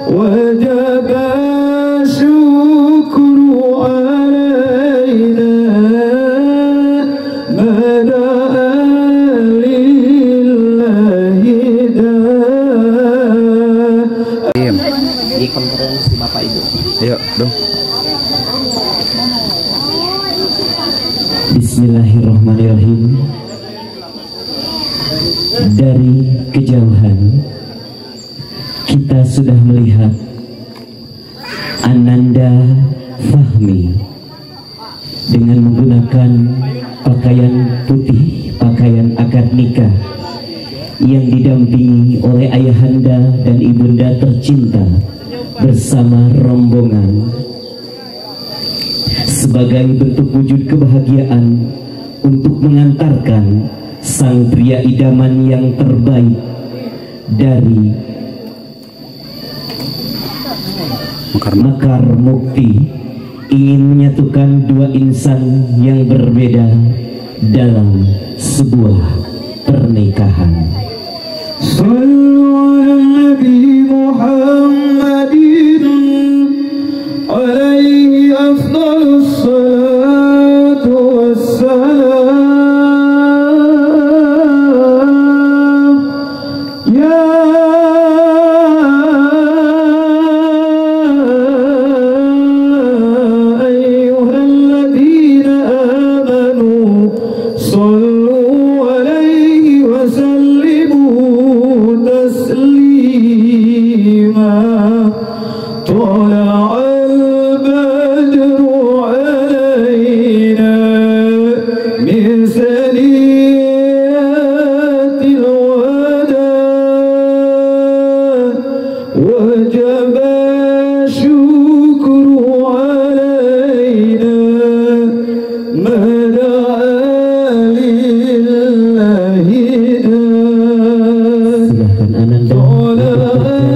وجب الشكر علينا مدى لله داء Diam. di konferensi Bapak Ibu. Yuk, dong. Bismillahirrahmanirrahim. Dari kejauhan kita sudah melihat Ananda Fahmi dengan menggunakan pakaian putih, pakaian akad nikah yang didampingi oleh ayahanda dan ibunda tercinta bersama rombongan. Sebagai bentuk wujud kebahagiaan untuk mengantarkan sang pria idaman yang terbaik dari Mekar, Mekar Mukti ingin menyatukan dua insan yang berbeda dalam sebuah pernikahan. Selalu Ananda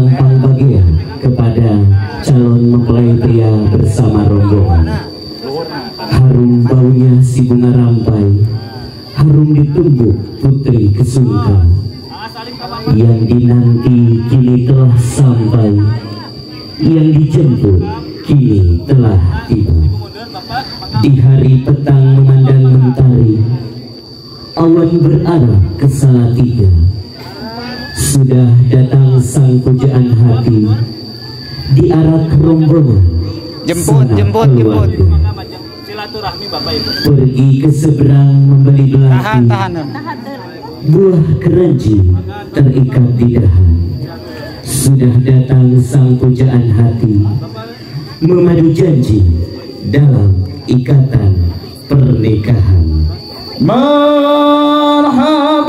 bunga rampai, harum ditumbuk putri kesungka. Yang dinanti kini telah sampai, yang dijemput kini telah tiba. Di hari petang memandang mentari Awan berarah ke Salatiga Sudah datang sang pujaan hati Di arah rombongan Jemput, jemput, jemput silaturahmi Bapak Ibu. Pergi ke seberang membeli belati. Tahan, tahan. Buah keranji terikat di dahan. Sudah datang sang pujaan hati. Memadu janji dalam ikatan pernikahan. Marhaba.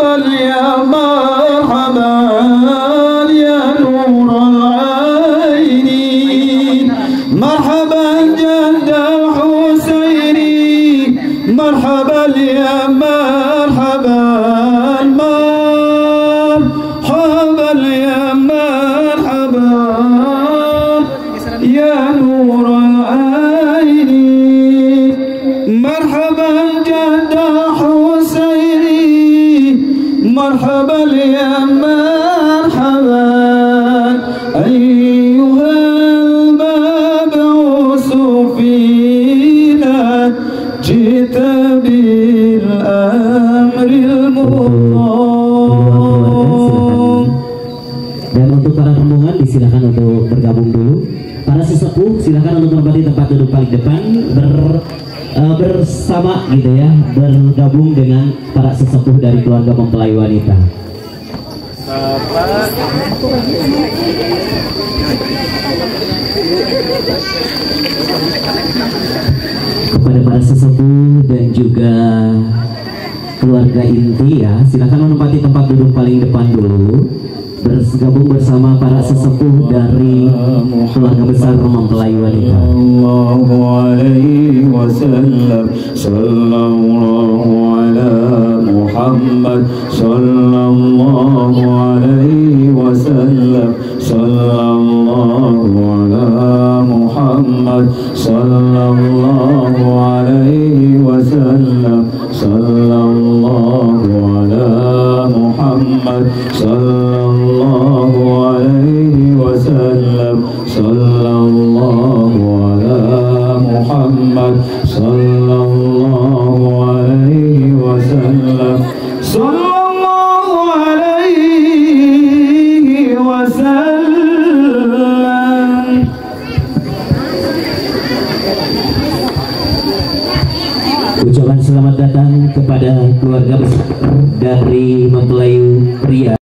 مرحبا يا مرحبا أيها المبعوث فينا جئت بالأمر المطاع Dan untuk para rombongan disilakan untuk bergabung dulu dulu. Para sesepuh silakan untuk menempati tempat duduk paling depan ber eh, bersama gitu ya, bergabung dengan para sesepuh dari keluarga mempelai wanita. kepada para sesepuh dan juga keluarga inti ya silakan menempati tempat duduk paling depan dulu bergabung bersama para sesepuh dari keluarga besar Rumah Mempelai Wanita. Allahu alaihi wasallam. Sallallahu ala Muhammad. Sallallahu alaihi wasallam. Sallallahu ala Muhammad. Sallallahu kepada keluarga besar dari mempelai pria